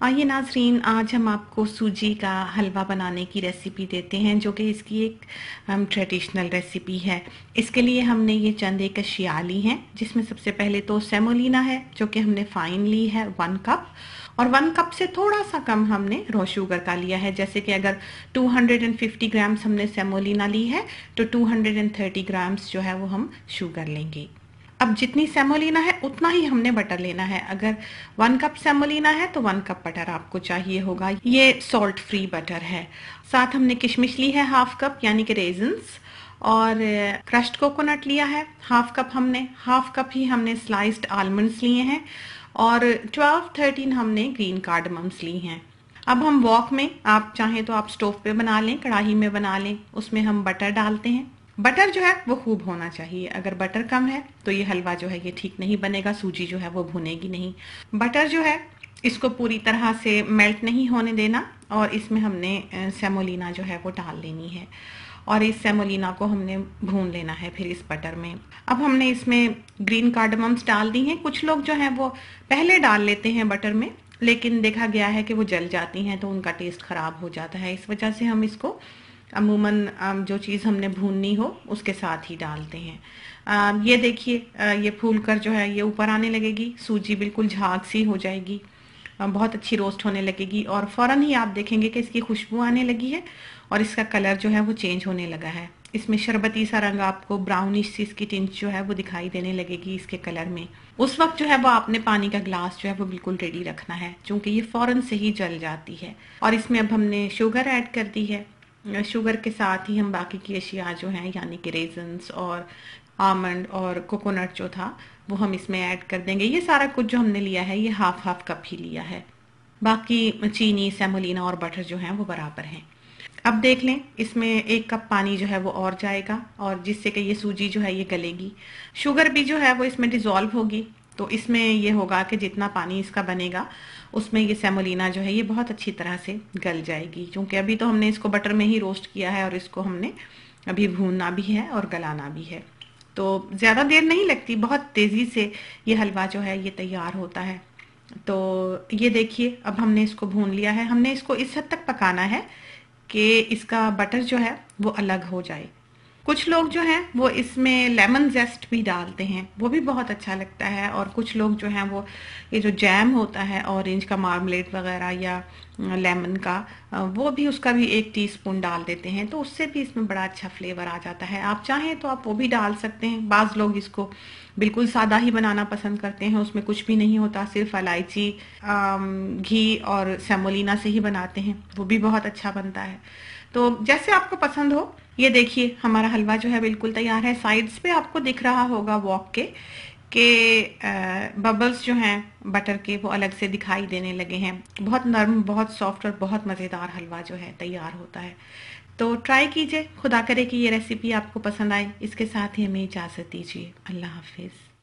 आइए नाजरीन, आज हम आपको सूजी का हलवा बनाने की रेसिपी देते हैं, जो कि इसकी एक ट्रेडिशनल रेसिपी है। इसके लिए हमने ये चंद एक अशिया ली हैं, जिसमें सबसे पहले तो सेमोलिना है, जो कि हमने फाइन ली है वन कप और वन कप से थोड़ा सा कम हमने रो शुगर का लिया है, जैसे कि अगर 250 ग्राम्स हमने सेमोलिना ली है तो 230 ग्राम्स जो है वो हम शुगर लेंगे। अब जितनी सेमोलिना है, उतना ही हमने बटर लेना है। अगर वन कप सेमोलिना है तो वन कप बटर आपको चाहिए होगा। ये सॉल्ट फ्री बटर है। साथ हमने किशमिश ली है हाफ़ कप यानी कि रेजन्स और क्रश्ड कोकोनट लिया है। हाफ़ कप हमने हाफ़ कप ही हमने स्लाइस्ड आलमंड्स लिए हैं, और 12 13 हमने ग्रीन कार्डमम्स ली हैं। अब हम वॉक में, आप चाहें तो आप स्टोव पे बना लें, कढ़ाई में बना लें, उसमें हम बटर डालते हैं। बटर जो है, वो खूब होना चाहिए। अगर बटर कम है तो ये हलवा जो है, ये ठीक नहीं बनेगा, सूजी जो है, वो भुनेगी नहीं। बटर जो है, इसको पूरी तरह से मेल्ट नहीं होने देना और इसमें हमने सेमोलिना जो है, वो डाल लेनी है। और इस सेमोलिना को हमने भून लेना है फिर इस बटर में। अब हमने इसमें ग्रीन कार्डमम्स डाल दी हैं। कुछ लोग जो हैं, वो पहले डाल लेते हैं बटर में, लेकिन देखा गया है कि वो जल जाती हैं तो उनका टेस्ट खराब हो जाता है। इस वजह से हम इसको अमूमन जो चीज़ हमने भूननी हो, उसके साथ ही डालते हैं। ये देखिए ये फूल कर जो है, ये ऊपर आने लगेगी, सूजी बिल्कुल झाग सी हो जाएगी बहुत अच्छी रोस्ट होने लगेगी और फ़ौरन ही आप देखेंगे कि इसकी खुशबू आने लगी है और इसका कलर जो है, वो चेंज होने लगा है। इसमें शरबती सा रंग आपको ब्राउनिश सी इसकी टिंच जो है, वो दिखाई देने लगेगी इसके कलर में। उस वक्त जो है, वो आपने पानी का ग्लास जो है, वो बिल्कुल रेडी रखना है, क्योंकि ये फ़ौरन से ही जल जाती है। और इसमें अब हमने शुगर ऐड कर दी है। शुगर के साथ ही हम बाकी की अशिया जो हैं, यानी कि रेजन्स और आमंड और कोकोनट जो था, वो हम इसमें ऐड कर देंगे। ये सारा कुछ जो हमने लिया है, ये हाफ़ हाफ़ कप ही लिया है। बाकी चीनी सेमोलिना और बटर जो है, वो बराबर हैं। अब देख लें, इसमें एक कप पानी जो है, वो और जाएगा और जिससे कि ये सूजी जो है, ये गलेगी। शुगर भी जो है, वो इसमें डिजोल्व होगी तो इसमें ये होगा कि जितना पानी इसका बनेगा उसमें ये सेमोलिना जो है, ये बहुत अच्छी तरह से गल जाएगी। क्योंकि अभी तो हमने इसको बटर में ही रोस्ट किया है और इसको हमने अभी भूनना भी है और गलाना भी है। तो ज़्यादा देर नहीं लगती, बहुत तेज़ी से ये हलवा जो है, ये तैयार होता है। तो ये देखिए, अब हमने इसको भून लिया है। हमने इसको इस हद तक पकाना है कि इसका बटर जो है, वो अलग हो जाए। कुछ लोग जो हैं, वो इसमें लेमन जेस्ट भी डालते हैं। वो भी बहुत अच्छा लगता है और कुछ लोग जो हैं, वो ये जो जैम होता है ऑरेंज का मार्मलेट वगैरह या लेमन का वो भी उसका भी एक टीस्पून डाल देते हैं। तो उससे भी इसमें बड़ा अच्छा फ्लेवर आ जाता है। आप चाहें तो आप वो भी डाल सकते हैं। बाज़ लोग इसको बिल्कुल सादा ही बनाना पसंद करते हैं। उसमें कुछ भी नहीं होता, सिर्फ़ इलायची घी और सेमोलिना से ही बनाते हैं। वो भी बहुत अच्छा बनता है। तो जैसे आपको पसंद हो, ये देखिए, हमारा हलवा जो है बिल्कुल तैयार है। साइड्स पे आपको दिख रहा होगा वॉक के के बबल्स जो हैं, बटर के, वो अलग से दिखाई देने लगे हैं। बहुत नरम, बहुत सॉफ्ट और बहुत मज़ेदार हलवा जो है तैयार होता है। तो ट्राई कीजिए, खुदा करे कि ये रेसिपी आपको पसंद आए। इसके साथ ही हमें इजाज़त दीजिए। अल्लाह हाफिज़।